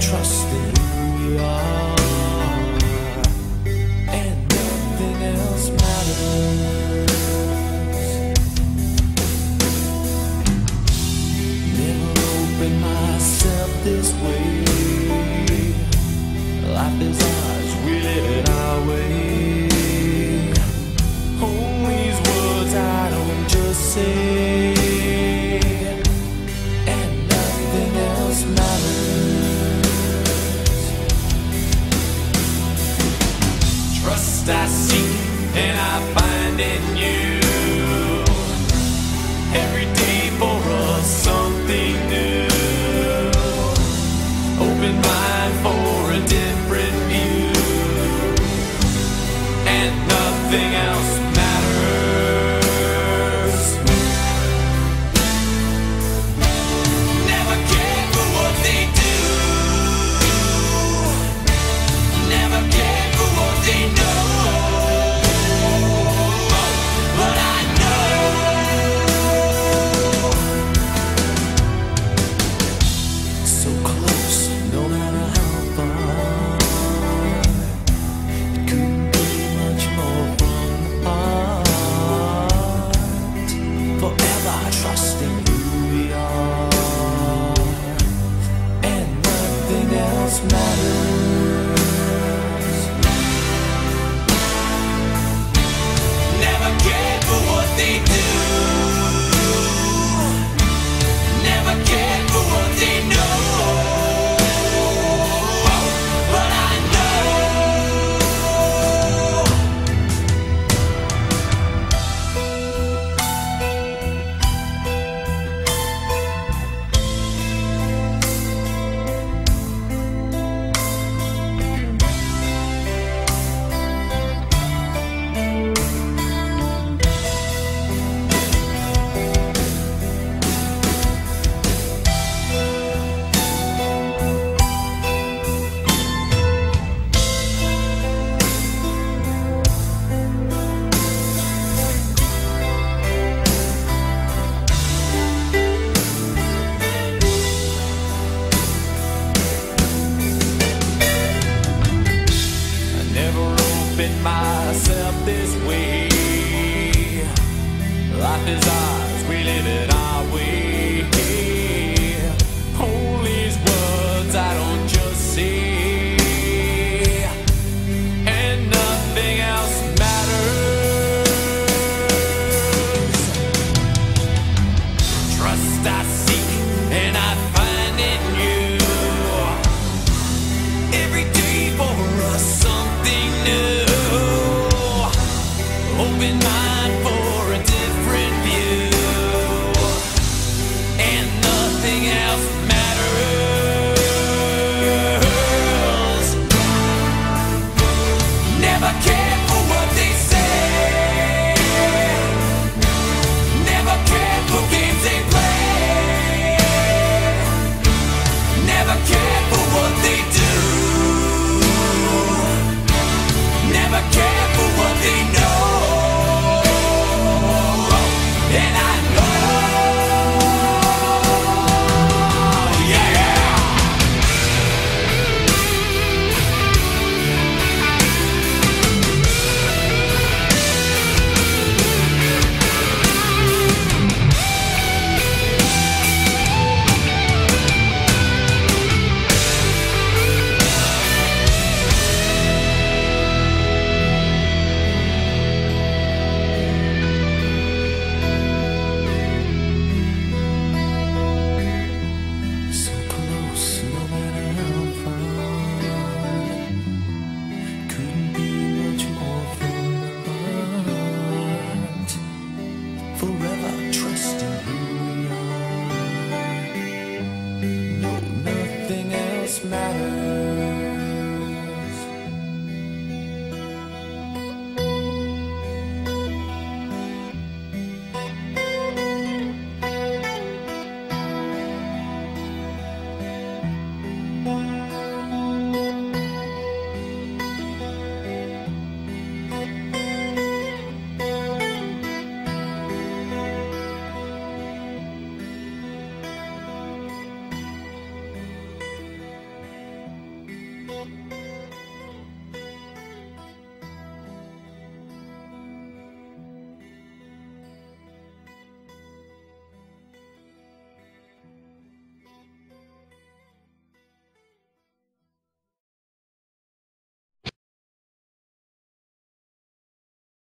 trust in who we are, and nothing else matters. Never myself this way. nothing else. does matter. keeping myself this way. Life is ours, we live it our open mind.